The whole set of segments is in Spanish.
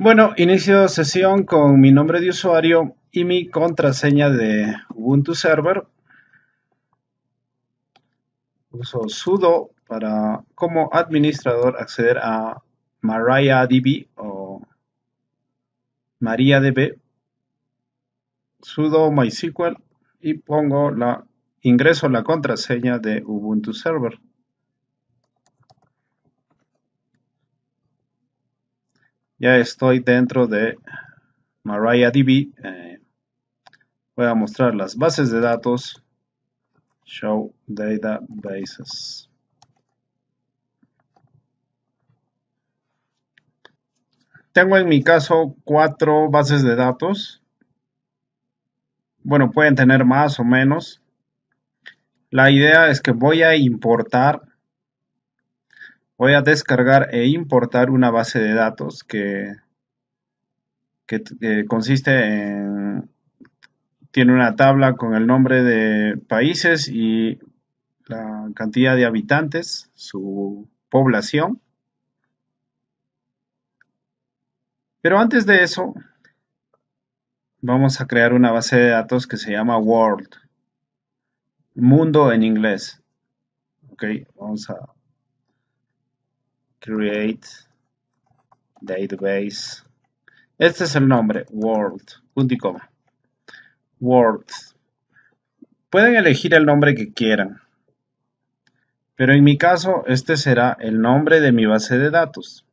Bueno, inicio sesión con mi nombre de usuario y mi contraseña de Ubuntu Server. Uso sudo para como administrador acceder a MariaDB o MariaDB. Sudo MySQL y pongo la ingreso la contraseña de Ubuntu Server. Ya estoy dentro de MariaDB. Eh, voy a mostrar las bases de datos. Show Databases. Tengo en mi caso cuatro bases de datos. Bueno, pueden tener más o menos. La idea es que voy a importar voy a descargar e importar una base de datos que, que, consiste en tiene una tabla con el nombre de países y la cantidad de habitantes, su población. Pero antes de eso, vamos a crear una base de datos que se llama World, mundo en inglés. Ok, vamos a create database. Este es el nombre, world, World. Pueden elegir el nombre que quieran. Pero en mi caso, este será el nombre de mi base de datos.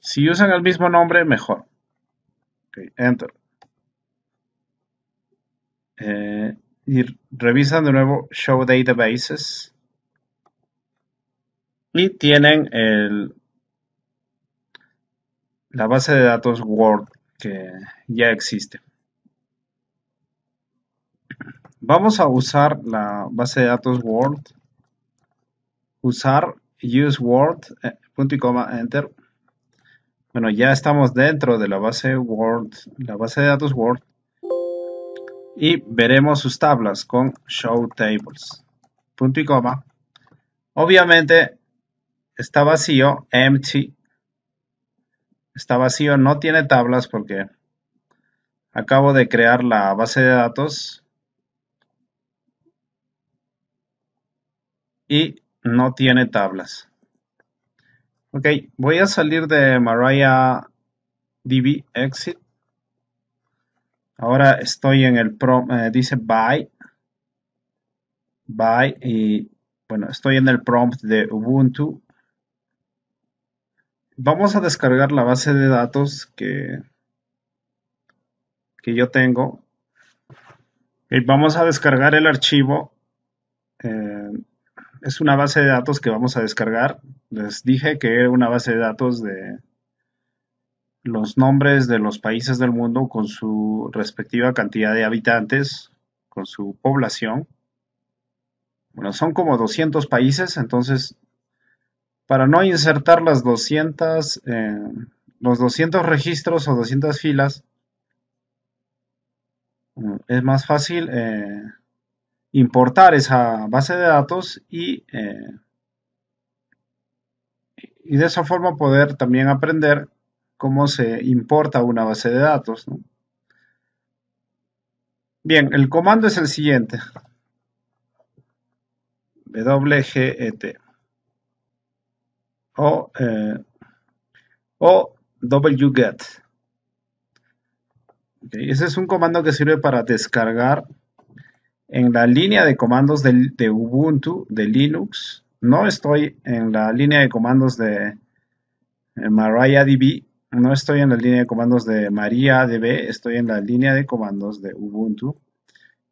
Si usan el mismo nombre, mejor. enter. Eh, y revisan de nuevo Show Databases tienen la base de datos Word que ya existe. Vamos a usar la base de datos Word. Usar use Word, eh, punto y coma, enter. Bueno, ya estamos dentro de la base Word, la base de datos Word. Y veremos sus tablas con show tables. Punto y coma. Obviamente está vacío, empty. Está vacío, no tiene tablas porque acabo de crear la base de datos y no tiene tablas. Ok, voy a salir de Mariah DB exit. Ahora estoy en el prompt, eh, dice buy. Buy y bueno, estoy en el prompt de Ubuntu vamos a descargar la base de datos que, que yo tengo. Y vamos a descargar el archivo. Eh, es una base de datos que vamos a descargar. Les dije que era una base de datos de los nombres de los países del mundo con su respectiva cantidad de habitantes, con su población. Bueno, son como 200 países, entonces para no insertar las 200, eh, los 200 registros o 200 filas, mm, es más fácil eh, importar esa base de datos y, eh, y de esa forma poder también aprender cómo se importa una base de datos. Bien, el comando es el siguiente. wget o, eh, o wget. ese es un comando que sirve para descargar en la línea de comandos de, Ubuntu, de Linux. No estoy en la línea de comandos de eh, MariaDB, no estoy en la línea de comandos de MariaDB, estoy en la línea de comandos de Ubuntu.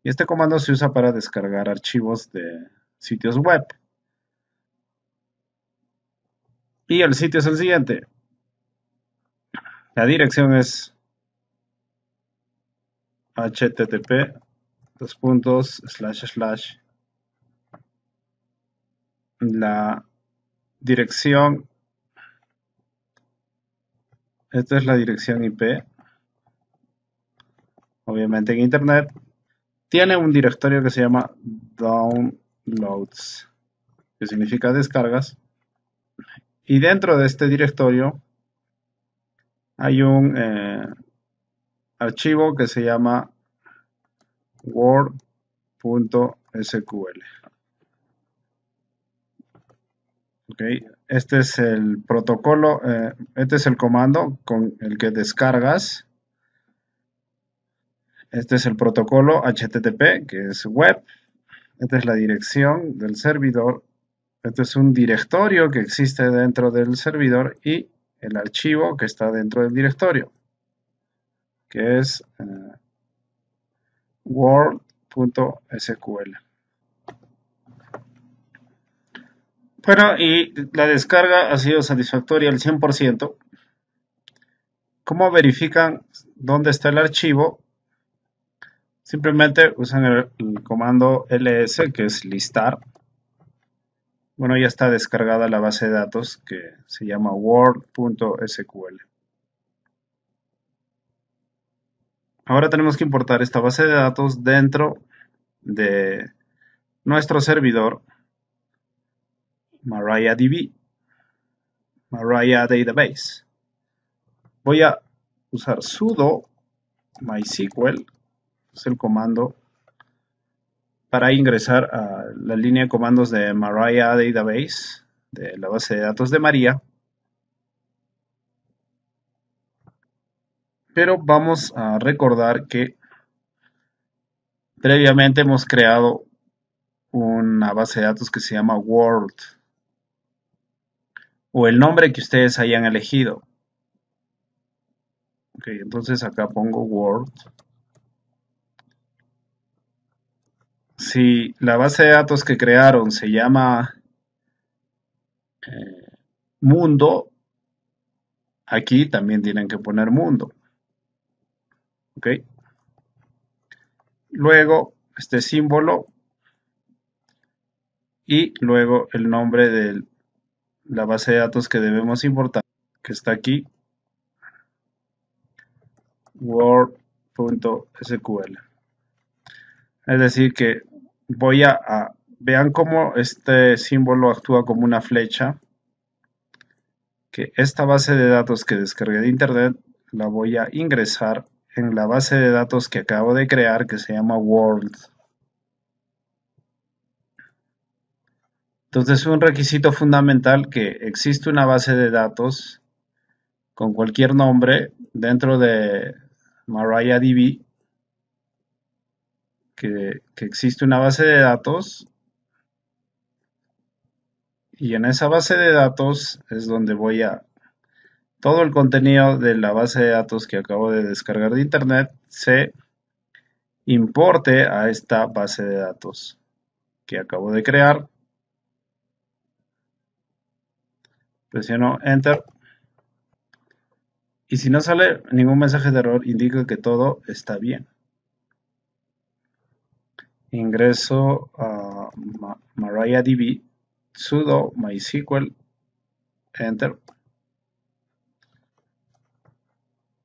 Y este comando se usa para descargar archivos de sitios web. Y el sitio es el siguiente. La dirección es http dos puntos slash slash la dirección. Esta es la dirección IP obviamente en internet. Tiene un directorio que se llama downloads que significa descargas y dentro de este directorio hay un eh, archivo que se llama word.sql. Este es el protocolo, eh, este es el comando con el que descargas. Este es el protocolo HTTP, que es web. Esta es la dirección del servidor. Este es un directorio que existe dentro del servidor y el archivo que está dentro del directorio, que es eh, word.sql. Bueno, y la descarga ha sido satisfactoria al 100%. ¿Cómo verifican dónde está el archivo? Simplemente usan el, el, comando ls, que es listar. Bueno, ya está descargada la base de datos que se llama word.sql. Ahora tenemos que importar esta base de datos dentro de nuestro servidor MariaDB, Maria Database. Voy a usar sudo MySQL, es el comando para ingresar a la línea de comandos de Maria Database, de la base de datos de María. Pero vamos a recordar que previamente hemos creado una base de datos que se llama World o el nombre que ustedes hayan elegido. Ok, entonces acá pongo Word. Si la base de datos que crearon se llama eh, mundo, aquí también tienen que poner mundo. Ok. Luego este símbolo y luego el nombre del la base de datos que debemos importar, que está aquí, word.sql. Es decir, que voy a, vean cómo este símbolo actúa como una flecha, que esta base de datos que descargué de internet la voy a ingresar en la base de datos que acabo de crear que se llama World. Entonces es un requisito fundamental que existe una base de datos con cualquier nombre dentro de MariaDB, que, existe una base de datos y en esa base de datos es donde voy a todo el contenido de la base de datos que acabo de descargar de internet se importe a esta base de datos que acabo de crear Presiono Enter. Y si no sale ningún mensaje de error, indica que todo está bien. Ingreso a MariaDB, sudo MySQL, Enter.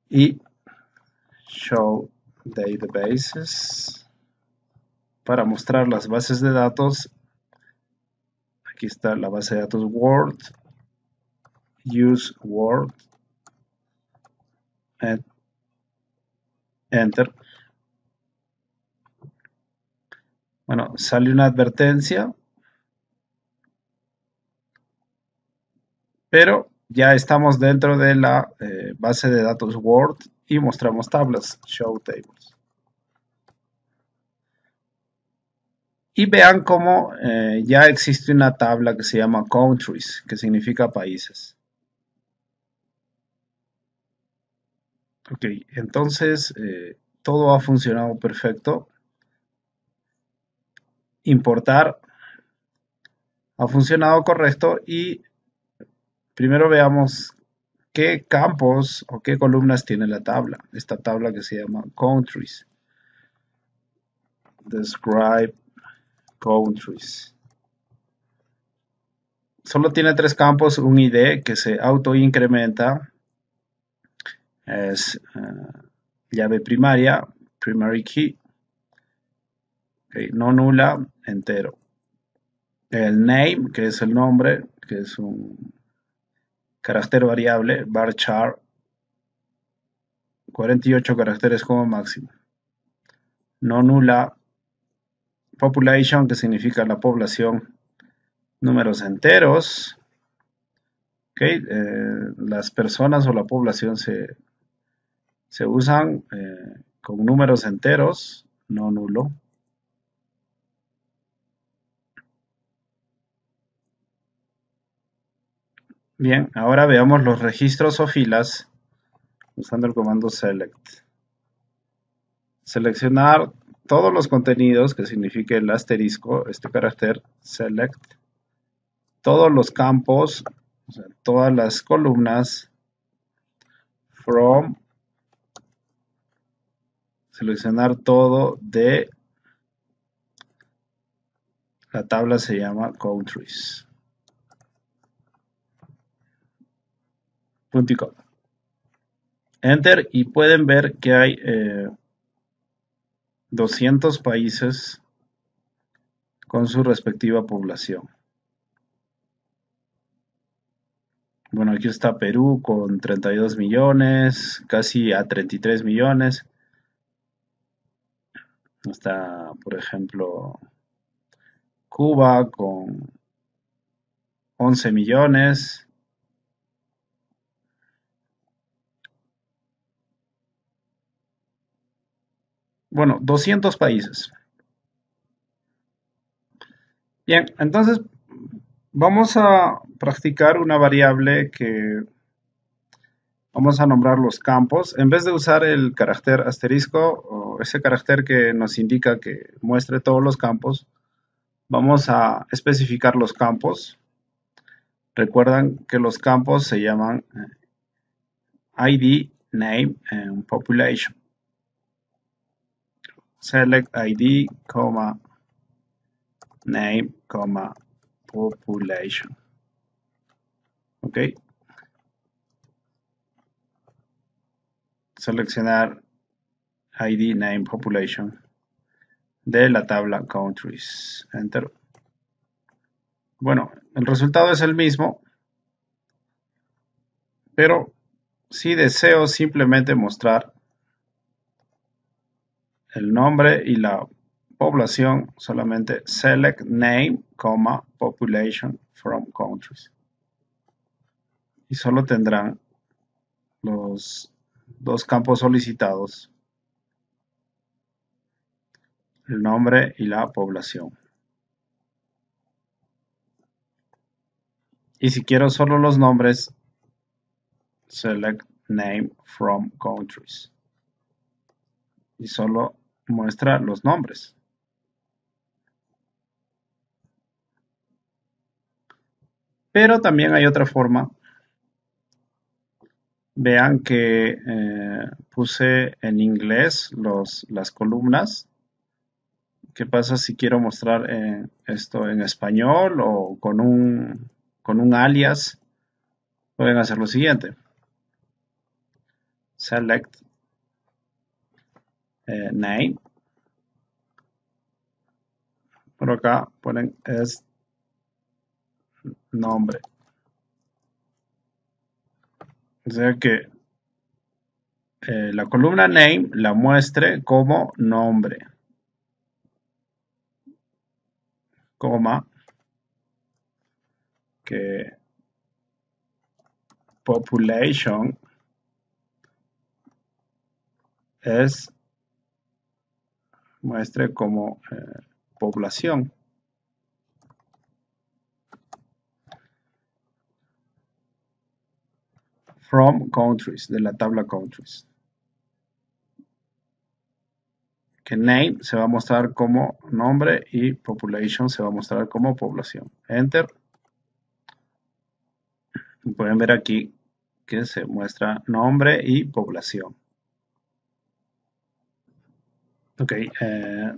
Y Show Databases para mostrar las bases de datos. Aquí está la base de datos Word use word enter bueno sale una advertencia pero ya estamos dentro de la eh, base de datos Word y mostramos tablas, show tables. Y vean cómo eh, ya existe una tabla que se llama countries, que significa países. Ok, entonces eh, todo ha funcionado perfecto. Importar ha funcionado correcto y primero veamos qué campos o qué columnas tiene la tabla. Esta tabla que se llama countries. Describe countries. Solo tiene tres campos, un ID que se autoincrementa es eh, llave primaria, primary key, no nula, entero. El name, que es el nombre, que es un carácter variable, varchar, 48 caracteres como máximo. No nula population, que significa la población, números enteros. Okay, eh, las personas o la población se, se usan eh, con números enteros, no nulo. Bien, ahora veamos los registros o filas usando el comando select. Seleccionar todos los contenidos que signifique el asterisco, este carácter select, todos los campos, todas las columnas, from, seleccionar todo de, la tabla se llama countries. Punto Enter y pueden ver que hay 200 eh, países con su respectiva población. Bueno, aquí está Perú con 32 millones, casi a 33 millones. Está, por ejemplo, Cuba con 11 millones. Bueno, 200 países. Bien, entonces vamos a practicar una variable que vamos a nombrar los campos. En vez de usar el carácter asterisco o ese carácter que nos indica que muestre todos los campos, vamos a especificar los campos. Recuerdan que los campos se llaman eh, ID, Name, and Population select ID, comma, name, comma, population. Ok. Seleccionar ID, name, population de la tabla countries. Enter. Bueno, el resultado es el mismo, pero si deseo simplemente mostrar el nombre y la población solamente select name, population from countries. Y solo tendrán los dos campos solicitados, el nombre y la población. Y si quiero solo los nombres, select name from countries. Y solo muestra los nombres. Pero también hay otra forma. Vean que eh, puse en inglés los, las columnas. ¿Qué pasa si quiero mostrar eh, esto en español o con un, con un alias? Pueden hacer lo siguiente. Select eh, name. Por acá ponen es nombre. O sea que eh, la columna name la muestre como nombre. Coma. Que population es muestre como eh, población. From countries, de la tabla countries. Que name se va a mostrar como nombre y population se va a mostrar como población. Enter. Pueden ver aquí que se muestra nombre y población. Ok. Eh,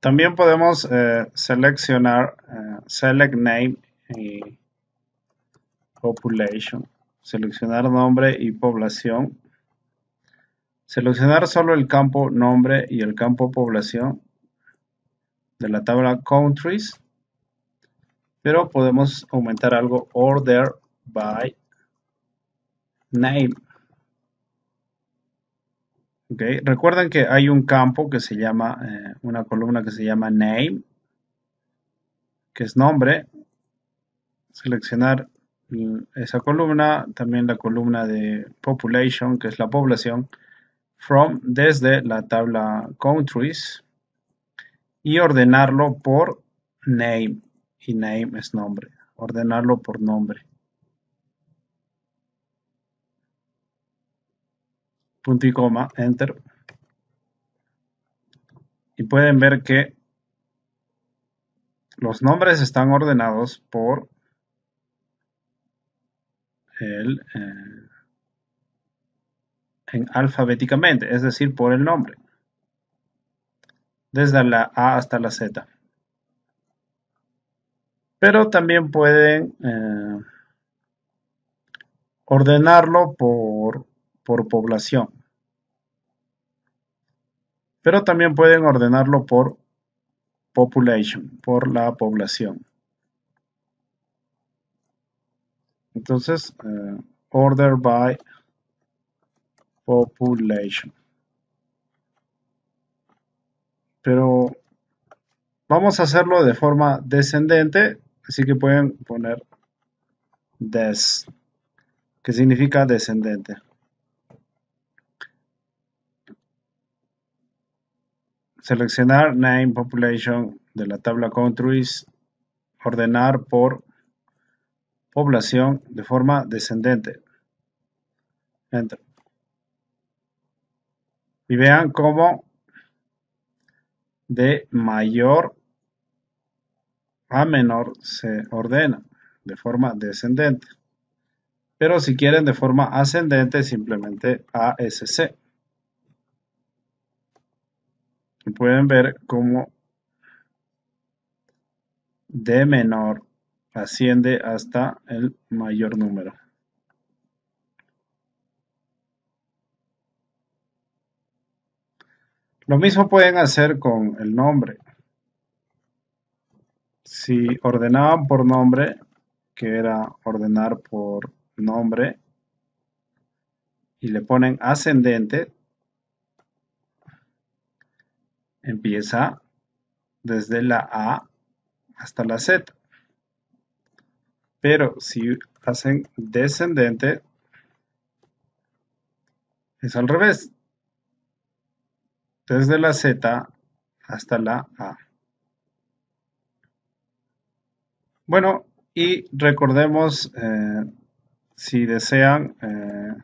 también podemos eh, seleccionar eh, select name y population. Seleccionar nombre y población. Seleccionar solo el campo nombre y el campo población de la tabla countries. Pero podemos aumentar algo order by name. Okay. Recuerden que hay un campo que se llama, eh, una columna que se llama name, que es nombre. Seleccionar esa columna, también la columna de population, que es la población, from desde la tabla countries y ordenarlo por name, y name es nombre, ordenarlo por nombre. Punto y coma, enter. Y pueden ver que los nombres están ordenados por el, eh, en alfabéticamente, es decir, por el nombre, desde la A hasta la Z. Pero también pueden eh, ordenarlo por por población. Pero también pueden ordenarlo por population, por la población. Entonces, eh, order by population. Pero vamos a hacerlo de forma descendente, así que pueden poner des, que significa descendente. Seleccionar Name Population de la tabla Countries, ordenar por población de forma descendente. Enter. Y vean cómo de mayor a menor se ordena de forma descendente. Pero si quieren de forma ascendente, simplemente ASC pueden ver cómo de menor asciende hasta el mayor número. Lo mismo pueden hacer con el nombre. Si ordenaban por nombre, que era ordenar por nombre, y le ponen ascendente, empieza desde la A hasta la Z. Pero si hacen descendente, es al revés. Desde la Z hasta la A. Bueno, y recordemos, eh, si desean eh,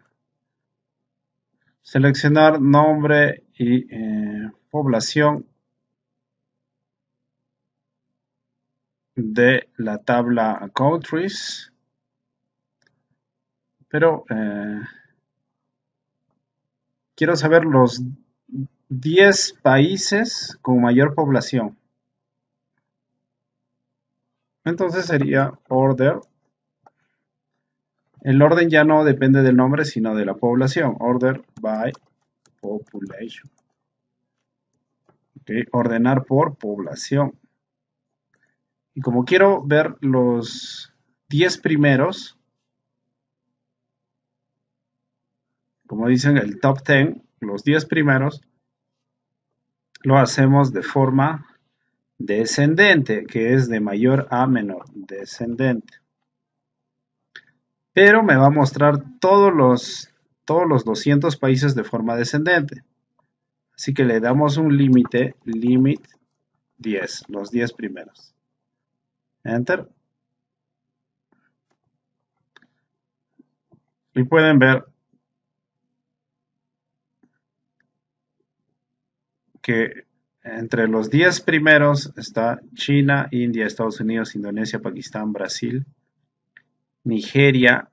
seleccionar nombre y eh, población de la tabla countries. Pero eh, quiero saber los 10 países con mayor población. Entonces sería order. El orden ya no depende del nombre sino de la población. Order by population Ordenar por población. Y como quiero ver los 10 primeros, como dicen el top 10, los 10 primeros, lo hacemos de forma descendente, que es de mayor a menor, descendente. Pero me va a mostrar todos los, todos los 200 países de forma descendente. Así que le damos un límite, limit 10, los 10 primeros. Enter. Y pueden ver que entre los 10 primeros está China, India, Estados Unidos, Indonesia, Pakistán, Brasil, Nigeria,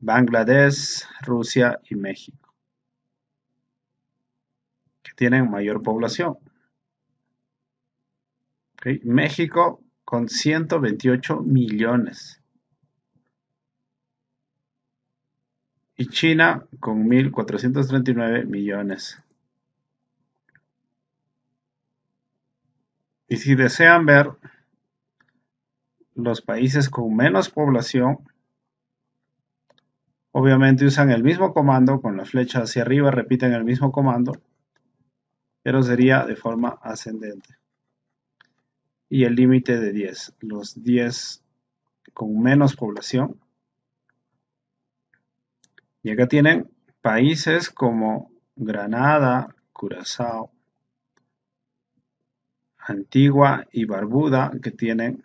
Bangladesh, Rusia y México tienen mayor población. México con 128 millones. Y China con 1.439 millones. Y si desean ver los países con menos población, Obviamente usan el mismo comando con la flecha hacia arriba, repiten el mismo comando, pero sería de forma ascendente. Y el límite de 10. Los 10 con menos población. Y acá tienen países como Granada, Curazao, Antigua y Barbuda que tienen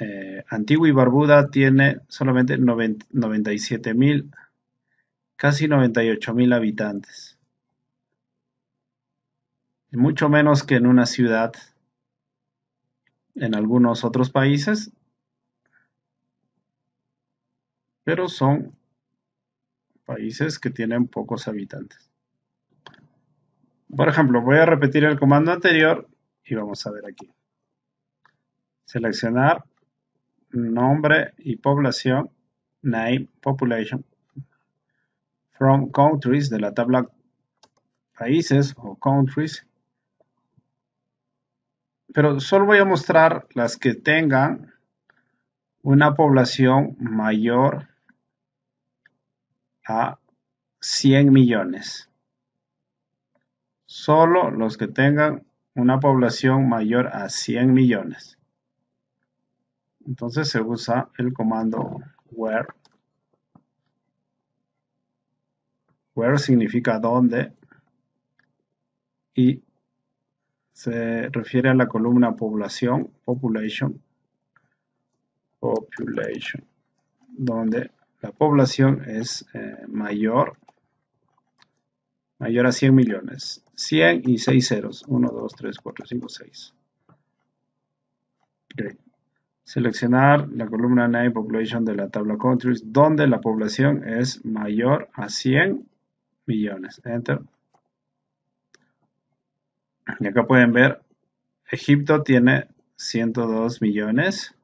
eh, Antigua y Barbuda tiene solamente 97 mil, casi 98 mil habitantes. Mucho menos que en una ciudad en algunos otros países, pero son países que tienen pocos habitantes. Por ejemplo, voy a repetir el comando anterior y vamos a ver aquí. Seleccionar nombre y población, name, population, from countries de la tabla países o countries. Pero solo voy a mostrar las que tengan una población mayor a 100 millones. Solo los que tengan una población mayor a 100 millones. Entonces se usa el comando where. Where significa dónde y se refiere a la columna población, population, population, donde la población es eh, mayor, mayor a 100 millones. 100 y 6 ceros. 1, 2, 3, 4, 5, 6. Seleccionar la columna Name Population de la tabla Countries, donde la población es mayor a 100 millones. Enter. Y acá pueden ver, Egipto tiene 102 millones.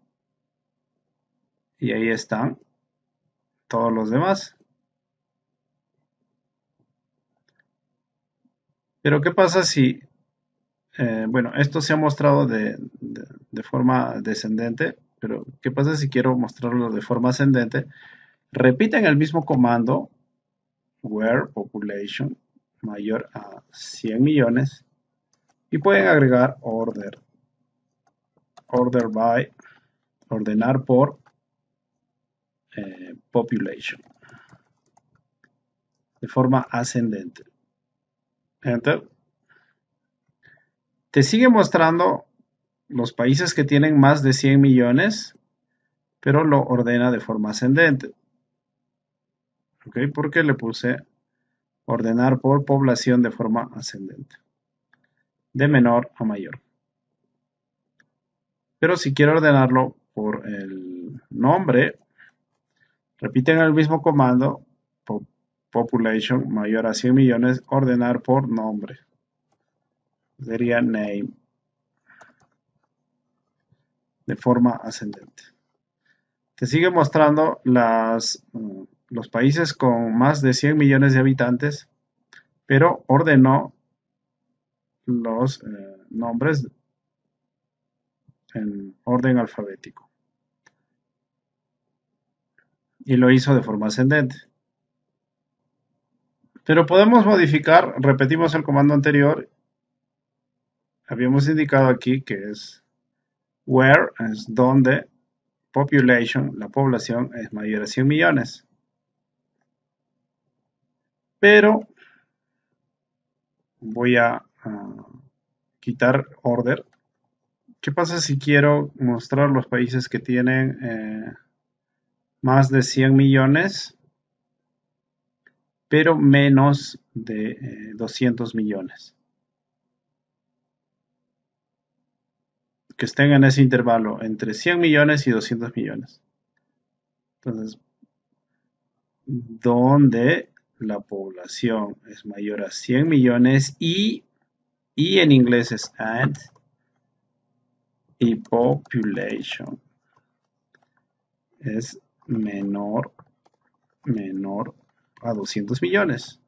Y ahí están todos los demás. Pero ¿qué pasa si eh, bueno, esto se ha mostrado de, forma descendente, pero ¿qué pasa si quiero mostrarlo de forma ascendente? Repiten el mismo comando, where population mayor a 100 millones, y pueden agregar order, order by, ordenar por eh, population, de forma ascendente. Enter. Te sigue mostrando los países que tienen más de 100 millones, pero lo ordena de forma ascendente. ¿Ok? Porque le puse ordenar por población de forma ascendente. De menor a mayor. Pero si quiero ordenarlo por el nombre, repiten el mismo comando, population mayor a 100 millones, ordenar por nombre sería name de forma ascendente. Te sigue mostrando las, mm, los países con más de 100 millones de habitantes, pero ordenó los eh, nombres en orden alfabético. Y lo hizo de forma ascendente. Pero podemos modificar, repetimos el comando anterior habíamos indicado aquí que es where, es donde population, la población es mayor a 100 millones. Pero voy a, quitar order. ¿Qué pasa si quiero mostrar los países que tienen eh, más de 100 millones, pero menos de 200 eh, millones? que estén en ese intervalo entre 100 millones y 200 millones. Entonces, donde la población es mayor a 100 millones y, y en inglés es and y population es menor menor a 200 millones.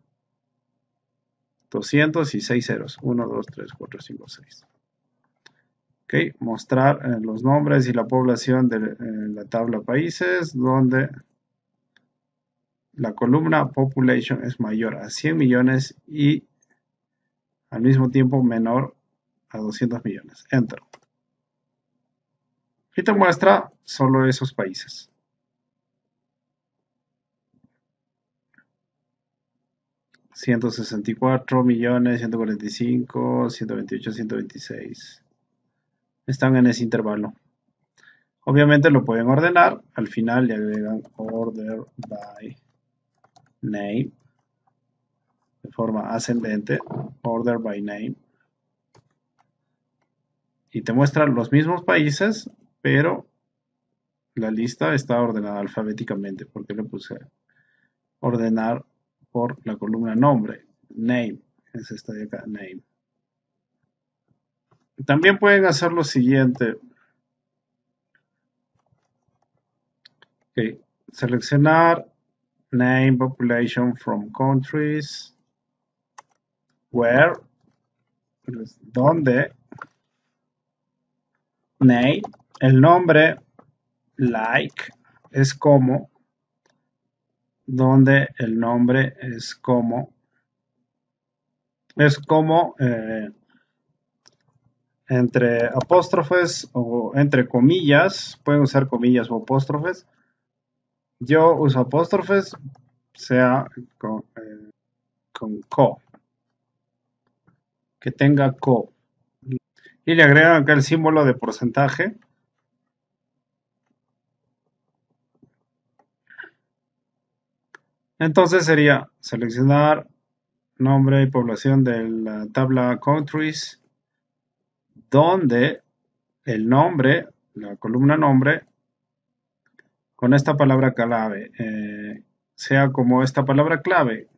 200 y 6 ceros. 1, 2, 3, 4, 5, 6. Ok, mostrar eh, los nombres y la población de eh, la tabla países donde la columna population es mayor a 100 millones y al mismo tiempo menor a 200 millones. Enter. Y te muestra solo esos países. $164 millones, 145, 128, 126. Están en ese intervalo. Obviamente lo pueden ordenar. Al final le agregan order by name de forma ascendente. Order by name. Y te muestran los mismos países, pero la lista está ordenada alfabéticamente. porque le puse ordenar por la columna nombre, name, es esta de acá, name. También pueden hacer lo siguiente. Seleccionar name population from countries where donde name el nombre like es como donde el nombre es como es como eh, entre apóstrofes o entre comillas, pueden usar comillas o apóstrofes. Yo uso apóstrofes, sea con, eh, con co, que tenga co. Y le agregan acá el símbolo de porcentaje Entonces sería seleccionar nombre y población de la tabla countries, donde el nombre, la columna nombre, con esta palabra clave, eh, sea como esta palabra clave,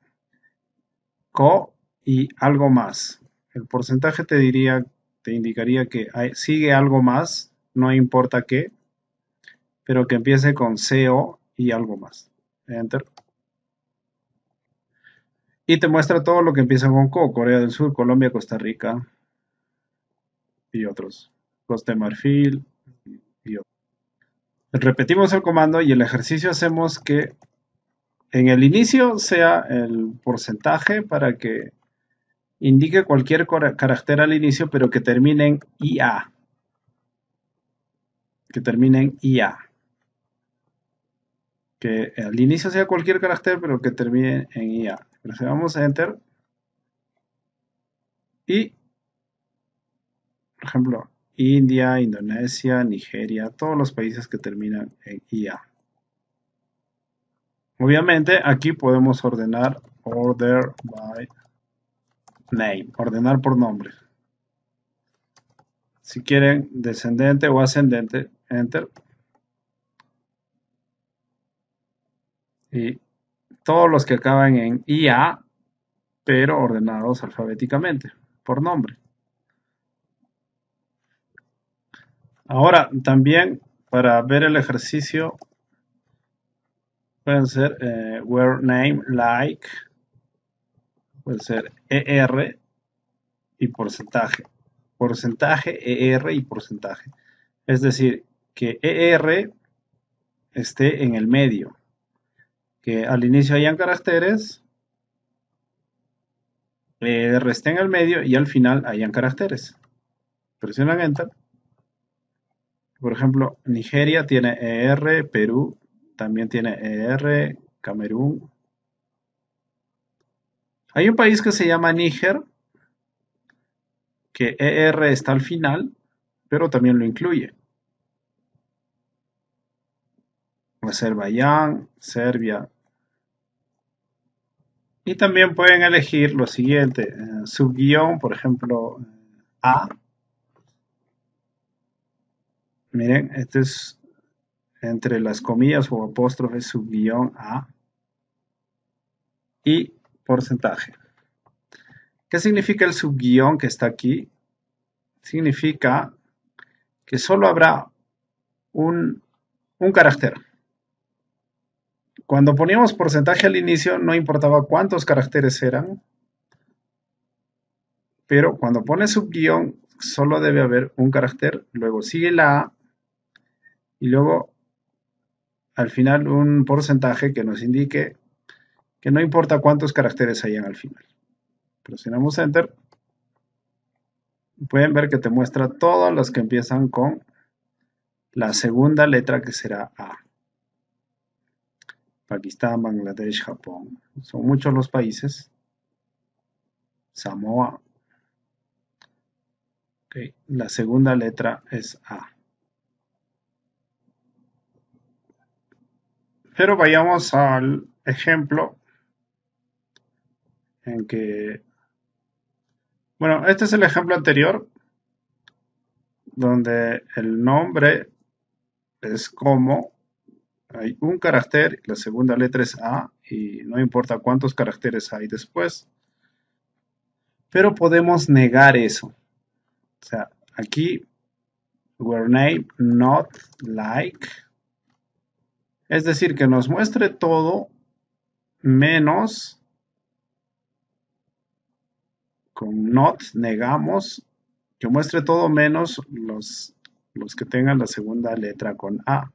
co y algo más. El porcentaje te diría, te indicaría que sigue algo más, no importa qué, pero que empiece con CO y algo más. Enter. Y te muestra todo lo que empieza con Co, Corea del Sur, Colombia, Costa Rica y otros. Costa de Marfil y otros. Repetimos el comando y el ejercicio hacemos que en el inicio sea el porcentaje para que indique cualquier carácter al inicio, pero que termine en IA. Que termine en IA que al inicio sea cualquier carácter, pero que termine en IA. Presionamos Enter. Y, por ejemplo, India, Indonesia, Nigeria, todos los países que terminan en IA. Obviamente, aquí podemos ordenar Order by Name, ordenar por nombre. Si quieren descendente o ascendente, Enter. y todos los que acaban en IA, pero ordenados alfabéticamente, por nombre. Ahora, también para ver el ejercicio, pueden ser eh, where name, like, puede ser ER y porcentaje. Porcentaje, ER y porcentaje. Es decir, que ER esté en el medio que al inicio hayan caracteres, eh, en el medio y al final hayan caracteres. Presionan Enter. Por ejemplo, Nigeria tiene ER, Perú también tiene ER, Camerún. Hay un país que se llama Níger, que ER está al final, pero también lo incluye. Azerbaiyán, Serbia, y también pueden elegir lo siguiente, eh, subguión, por ejemplo, A. Miren, este es entre las comillas o apóstrofes subguión A y porcentaje. ¿Qué significa el subguión que está aquí? Significa que solo habrá un, un carácter. Cuando poníamos porcentaje al inicio, no importaba cuántos caracteres eran, pero cuando pones subguión, solo debe haber un carácter, luego sigue la A y luego al final un porcentaje que nos indique que no importa cuántos caracteres hayan al final. Presionamos Enter. Pueden ver que te muestra todos los que empiezan con la segunda letra que será A. Pakistán, Bangladesh, Japón. Son muchos los países. Samoa. La segunda letra es A. Pero vayamos al ejemplo en que, bueno, este es el ejemplo anterior, donde el nombre es como, hay un carácter, la segunda letra es A, y no importa cuántos caracteres hay después, pero podemos negar eso. O sea, aquí, were name not like, es decir, que nos muestre todo menos con not negamos que muestre todo menos los, los que tengan la segunda letra con A.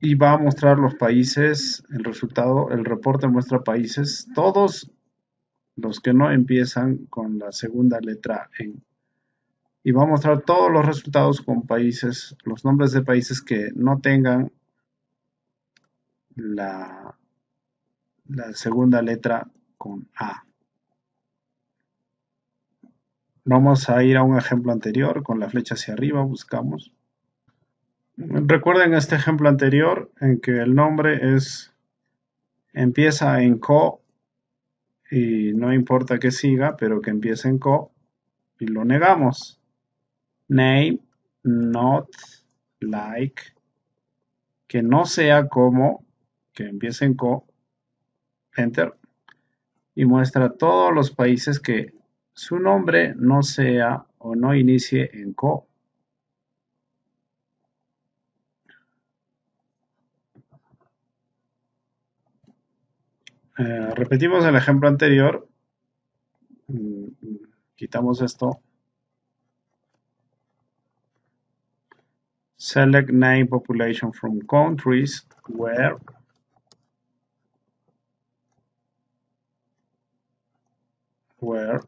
Y va a mostrar los países, el resultado, el reporte muestra países, todos los que no empiezan con la segunda letra en y va a mostrar todos los resultados con países, los nombres de países que no tengan la, la segunda letra con A. Vamos a ir a un ejemplo anterior con la flecha hacia arriba, buscamos. Recuerden este ejemplo anterior en que el nombre es empieza en co y no importa que siga, pero que empiece en co y lo negamos name, not, like, que no sea como, que empiece en co, enter, y muestra todos los países que su nombre no sea o no inicie en co. Eh, repetimos el ejemplo anterior. Mm, quitamos esto. Select name population from countries where where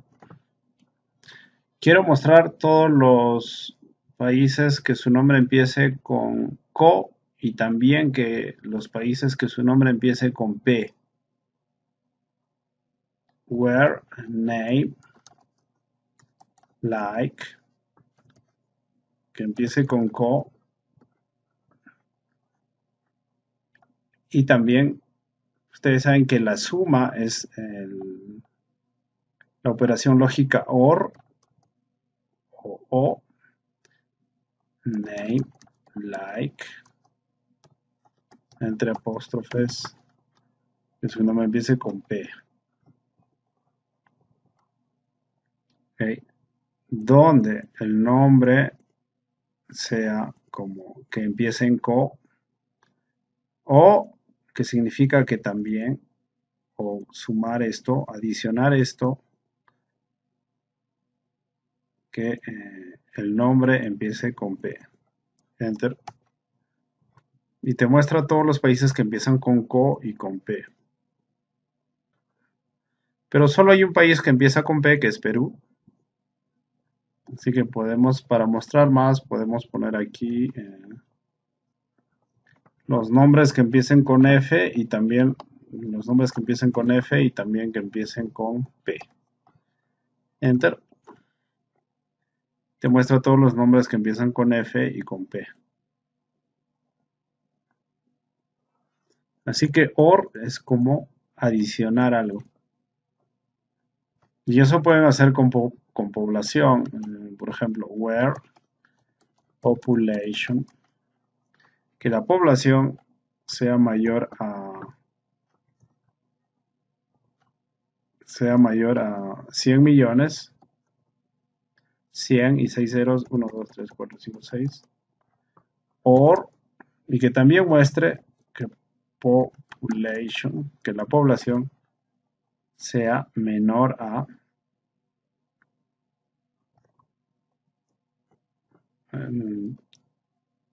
quiero mostrar todos los países que su nombre empiece con co y también que los países que su nombre empiece con p. Where name like que empiece con co Y también ustedes saben que la suma es la operación lógica OR o, o name like entre apóstrofes que su nombre empiece con P. Donde el nombre sea como que empiece en co o que significa que también, o sumar esto, adicionar esto, que eh, el nombre empiece con P. Enter. Y te muestra todos los países que empiezan con CO y con P. Pero solo hay un país que empieza con P, que es Perú. Así que podemos, para mostrar más, podemos poner aquí... Eh, los nombres que empiecen con F y también los nombres que empiecen con F y también que empiecen con P. Enter. Te muestra todos los nombres que empiezan con F y con P. Así que OR es como adicionar algo. Y eso pueden hacer con, con población. Por ejemplo, where population que la población sea mayor a sea mayor a 100 millones 100 y 6 ceros, 1, 2, 3, 4, 5, 6, por, y que también muestre que population, que la población sea menor a um,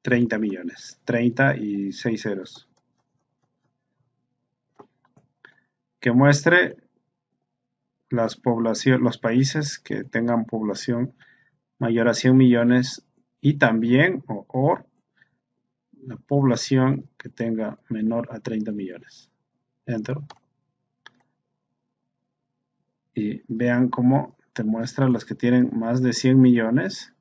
30 millones, 30 y 6 ceros. Que muestre las población, los países que tengan población mayor a 100 millones y también o, la población que tenga menor a 30 millones. Enter. Y vean cómo te muestra los que tienen más de 100 millones.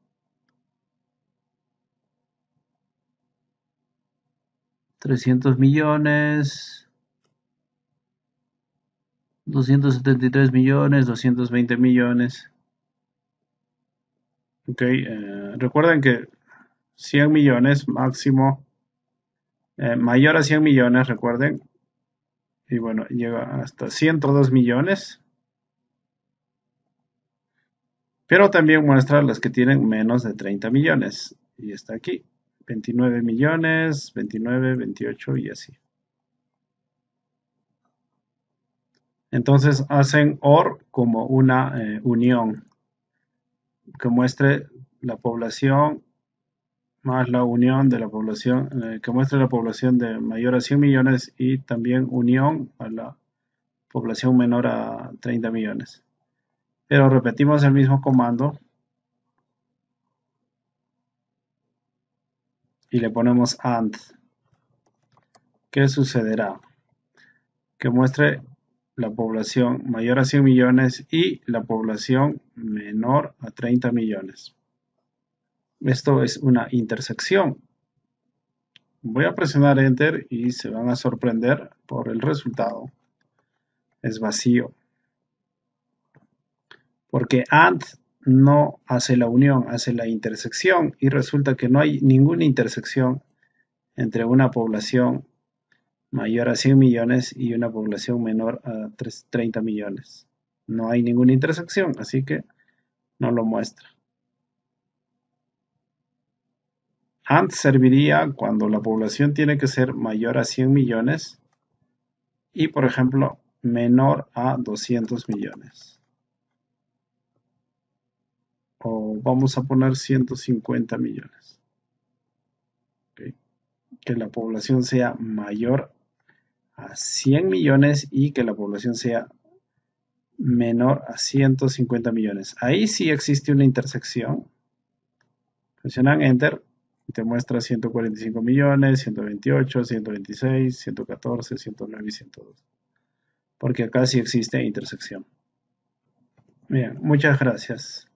$300 millones, 273 millones, 220 millones. Ok, eh, recuerden que 100 millones máximo, eh, mayor a 100 millones, recuerden. Y bueno, llega hasta 102 millones. Pero también muestra las que tienen menos de 30 millones. Y está aquí. 29 millones, 29, 28 y así. Entonces hacen OR como una eh, unión que muestre la población más la unión de la población, eh, que muestre la población de mayor a 100 millones y también unión a la población menor a 30 millones. Pero repetimos el mismo comando y le ponemos AND. ¿Qué sucederá? Que muestre la población mayor a 100 millones y la población menor a 30 millones. Esto es una intersección. Voy a presionar Enter y se van a sorprender por el resultado. Es vacío. Porque AND no hace la unión, hace la intersección y resulta que no hay ninguna intersección entre una población mayor a 100 millones y una población menor a 30 millones. No hay ninguna intersección, así que no lo muestra. AND serviría cuando la población tiene que ser mayor a 100 millones y, por ejemplo, menor a 200 millones. O vamos a poner 150 millones. Que la población sea mayor a 100 millones y que la población sea menor a 150 millones. Ahí sí existe una intersección. Presionan Enter y te muestra 145 millones, 128, 126, 114, 109 y 102. Porque acá sí existe intersección. Bien, muchas gracias.